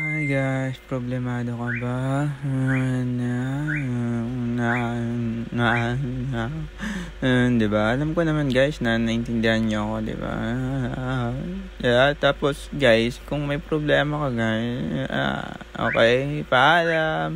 Hi guys, problemado ka ba? Na, na, na, na, di ba? Alam ko naman guys na naintindihan niyo ako, di ba? Yeah, tapos guys, kung may problema ka guys, ah, okay, paalam.